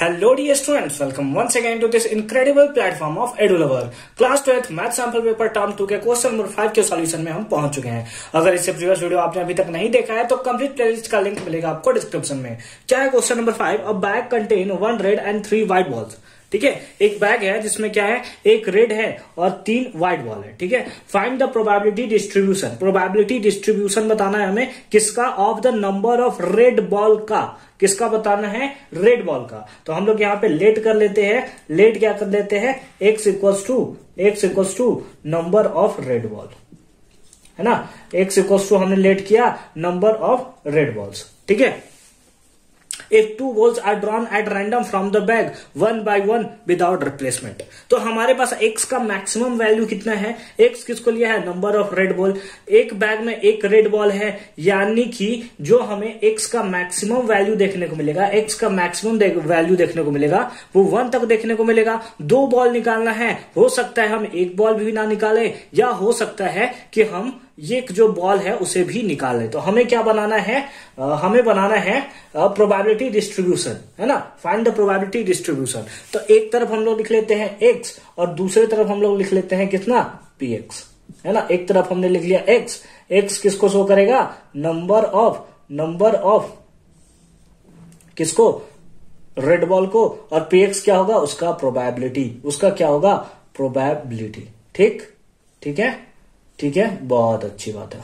Hello the students welcome once again to this incredible platform of EduLover. Class twelfth math sample paper term two के question number five के solution में हम पहुँच चुके हैं। अगर इससे प्रीवियस वीडियो आपने अभी तक नहीं देखा है तो कंप्लीट प्लेलिस्ट का लिंक मिलेगा आपको डिस्क्रिप्शन में। क्या है question number five a bag contain one red and three white balls ठीक है? एक बैग है जिसमें क्या है? एक रेड है और तीन व्हाइट बॉल है, ठीक है? Find the probability distribution probability distribution बताना है हमें किसका? Of the number of red ball का। किसका बताना है? रेड बॉल का। तो हम लोग यहाँ पे लेट कर लेते हैं। लेट क्या कर लेते हैं? X equals to X equals to number of red ball है ना? एक्स इक्वल्स टू हमने लेट किया नंबर ऑफ़ रेड बॉल्स ठीक है? If two balls are drawn at random from the bag, one by one without replacement. तो हमारे पास x का मैक्सिमम वैल्यू कितना है? X किसको लिया है? नंबर ऑफ़ रेड बॉल एक बैग में एक रेड बॉल है, यानी कि जो हमें x का मैक्सिमम वैल्यू देखने को मिलेगा, x का मैक्सिमम वैल्यू देखने को मिलेगा, वो वन तक देखने को मिलेगा। दो बॉल निकालना है, हो सकता है हम एक बॉल भी ना निकाले, या हो सकता है कि हम ये जो बॉल है उसे भी निकाल। ले तो हमें क्या बनाना है? आ, हमें बनाना है प्रोबेबिलिटी डिस्ट्रीब्यूशन है ना? फाइंड द प्रोबेबिलिटी डिस्ट्रीब्यूशन तो एक तरफ़ हम लोग लिख लेते हैं एक्स और दूसरे तरफ़ हम लोग लिख लेते हैं कितना? पी एक्स है ना? एक तरफ़ हमने लिख लिया एक्स एक्स किसको शो करेगा? नंबर ऑफ़ नंबर ऑफ़ किसको? रेड बॉल को। और पी एक्स क्या होगा? उसका प्रोबेबिलिटी उसका क्या होगा? प्रोबेबिलिटी ठीक? ठीक है? ठीक है? बहुत अच्छी बात है।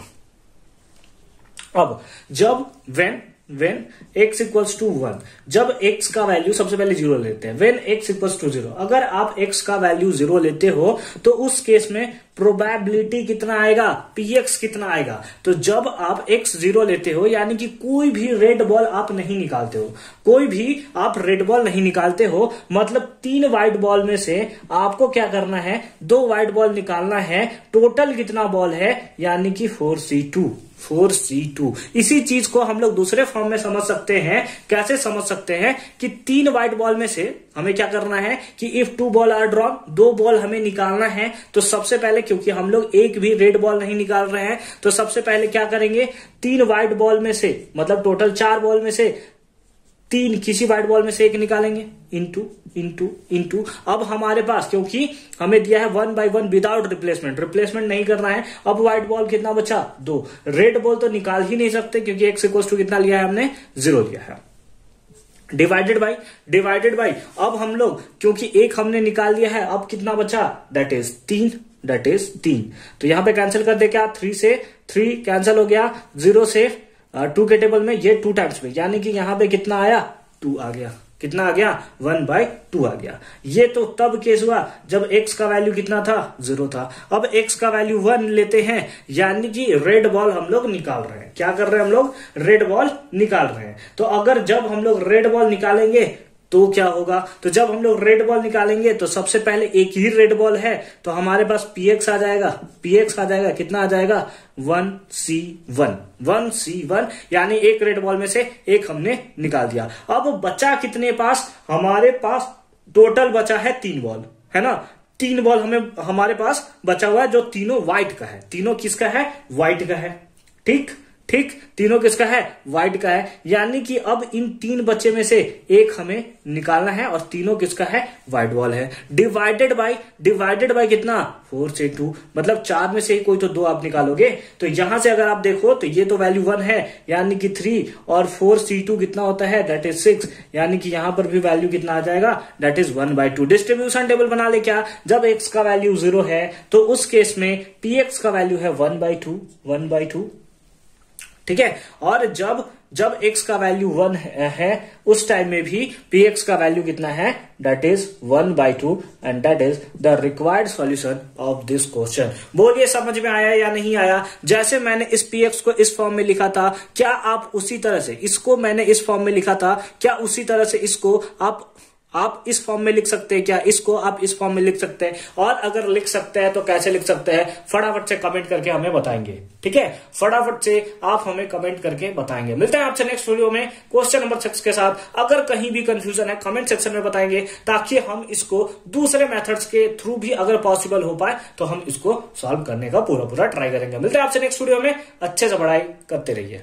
अब जब when when x equals to one जब एक्स का वैल्यू सबसे पहले ज़ीरो लेते हैं। When x equals to zero अगर आप एक्स का वैल्यू ज़ीरो लेते हो तो उस केस में प्रोबेबिलिटी कितना आएगा? पीएक्स कितना आएगा? तो जब आप एक्स ज़ीरो लेते हो, यानी कि कोई भी रेड बॉल आप नहीं निकालते हो। कोई भी आप रेड बॉल नहीं निकालते हो मतलब तीन व्हाइट बॉल में से आपको क्या करना है? दो व्हाइट बॉल निकालना है। टोटल कितना बॉल है? यानी कि four C two four C two. इसी चीज़ को हम लोग दूसरे फॉर्म में समझ सकते हैं। कैसे समझ सकते हैं कि तीन व्हाइट बॉल में से हमें क्या करना है कि if two ball are drawn दो बॉल हमें निकालना है। तो सबसे पहले, क्योंकि हम लोग एक भी रेड बॉल नहीं निकाल रहे हैं तो सबसे पहले क्या करेंगे? तीन व्हाइट बॉल में से मतलब टोटल चार बॉल में से तीन किसी व्हाइट बॉल में से एक निकालेंगे। इंटू इंटू इंटू अब हमारे पास, क्योंकि हमें दिया है one by one without replacement replacement नहीं करना है। अब व्हाइट बॉल कितना बचा? दो। रेड बॉल तो निकाल ही नहीं सकते, क्योंकि एक्स इक्वल टू कितना लिया है हमने? ज़ीरो लिया है। डिवाइडेड बाई डिवाइडेड बाई अब हम लोग, क्योंकि एक हमने निकाल लिया है, अब कितना बचा? दैट इज़ तीन दैट इज़ तीन। तो यहाँ पे कैंसिल कर दे क्या? थ्री से थ्री कैंसिल हो गया। ज़ीरो से टू के टेबल में ये टू टाइम्स में, यानी कि यहाँ पे कितना आया? टू आ गया। कितना आ गया? वन बाय टू आ गया। ये तो तब केस हुआ जब एक्स का वैल्यू कितना था? ज़ीरो था। अब एक्स का वैल्यू वन लेते हैं, यानी कि रेड बॉल हम लोग निकाल रहे हैं। क्या कर रहे हैं हम लोग? रेड बॉल निकाल रहे हैं। तो अगर जब हम लोग रेड बॉल निकालेंगे तो क्या होगा? तो जब हम लोग रेड बॉल निकालेंगे तो सबसे पहले एक ही रेड बॉल है तो हमारे पास पीएक्स आ जाएगा। पीएक्स आ जाएगा, कितना आ जाएगा? One C one one C one यानी एक रेड बॉल में से एक हमने निकाल दिया। अब बचा कितने पास? हमारे पास टोटल बचा है तीन बॉल है ना? तीन बॉल हमें, हमारे पास बचा हुआ है जो तीनों व्हाइट का है। तीनों किसका है? व्हाइट का है। ठीक? ठीक? तीनों किसका है? व्हाइट का है। यानी कि अब इन तीन बच्चे में से एक हमें निकालना है और तीनों किसका है? व्हाइट बॉल है। डिवाइडेड बाय डिवाइडेड बाय कितना? फोर से टू मतलब चार में से कोई तो दो आप निकालोगे। तो यहाँ से अगर आप देखो तो ये तो वैल्यू वन है। यानी कि थ्री और फोर सी टू कितना होता है? दैट इज़ सिक्स यानी कि यहाँ पर भी वैल्यू कितना आ जाएगा? That is one by two distribution table बना ले क्या? जब एक्स का वैल्यू ज़ीरो है तो उस केस में पीएक्स का वैल्यू है one by two one by two ठीक है? और जब जब x का वैल्यू वन है, उस टाइम में भी पी एक्स का वैल्यू कितना है? That is one by two and that is the required solution of this question बोलिए समझ में आया या नहीं आया? जैसे मैंने इस पी एक्स को इस फॉर्म में लिखा था, क्या आप उसी तरह से, इसको मैंने इस फॉर्म में लिखा था, क्या उसी तरह से इसको आप आप इस फॉर्म में लिख सकते हैं क्या? इसको आप इस फॉर्म में लिख सकते हैं। और अगर लिख सकते हैं तो कैसे लिख सकते हैं? फटाफट से कमेंट करके हमें बताएँगे। ठीक है? फटाफट से आप हमें कमेंट करके बताएँगे। मिलते हैं आपसे नेक्स्ट वीडियो में क्वेश्चन नंबर सिक्स के साथ। अगर कहीं भी कंफ्यूजन है कमेंट सेक्शन में बताएँगे ताकि हम इसको दूसरे मेथड्स के थ्रू भी अगर पॉसिबल हो पाए तो हम इसको सॉल्व करने का पूरा पूरा ट्राई करेंगे। मिलते हैं आपसे नेक्स्ट वीडियो में। अच्छे से पढ़ाई करते रहिए।